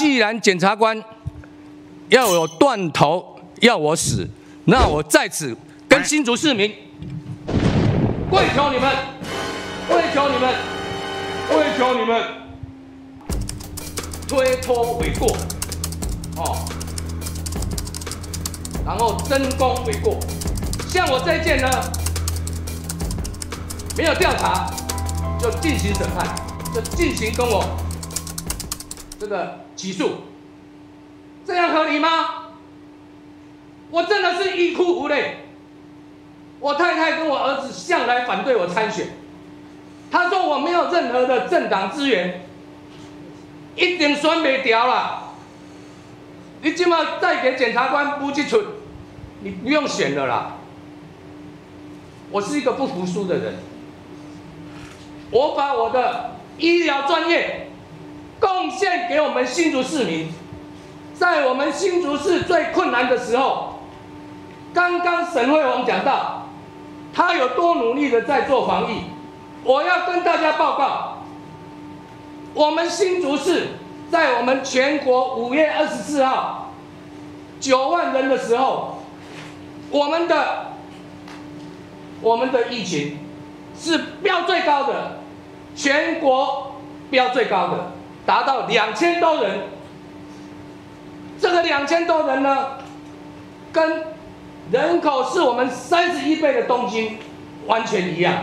既然检察官要有断头，要我死，那我在此跟新竹市民跪求你们，跪求你们，跪求你们，推脱为过，哦，然后争功为过。像我这一件呢，没有调查就进行审判，就进行跟我这个起诉，这样合理吗？我真的是欲哭无泪。我太太跟我儿子向来反对我参选，他说我没有任何的政党资源，一定选不掉了。你今嘛再给检察官补一出，你不用选了啦。我是一个不服输的人，我把我的医疗专业贡献给我们新竹市民，在我们新竹市最困难的时候，刚刚沈惠宏讲到，他有多努力的在做防疫，我要跟大家报告，我们新竹市在我们全国五月二十四号九万人的时候，我们的。我们的疫情是标最高的，全国标最高的，达到两千多人。这个两千多人呢，跟人口是我们三十一倍的东京完全一样。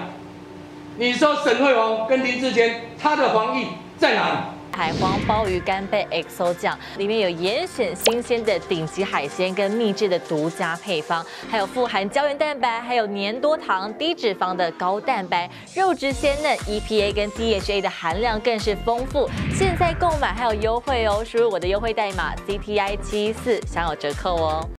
你说沈慧宏跟林志坚，他的防疫在哪里？海皇鲍鱼干贝 XO 酱里面有严选新鲜的顶级海鲜跟秘制的独家配方，还有富含胶原蛋白，还有粘多糖、低脂肪的高蛋白，肉质鲜嫩，EPA 跟 DHA 的含量更是丰富。现在购买还有优惠哦，输入我的优惠代码 CTI 七四享有折扣哦。